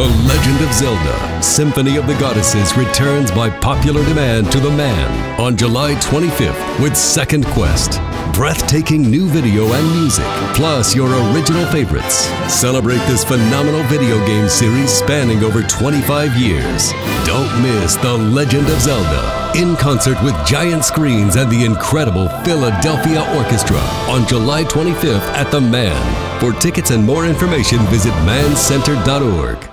The Legend of Zelda Symphony of the Goddesses returns by popular demand to the Mann on July 25th with Second Quest. Breathtaking new video and music, plus your original favorites. Celebrate this phenomenal video game series spanning over 25 years. Don't miss The Legend of Zelda in concert with giant screens and the incredible Philadelphia Orchestra on July 25th at The Mann. For tickets and more information, visit manncenter.org.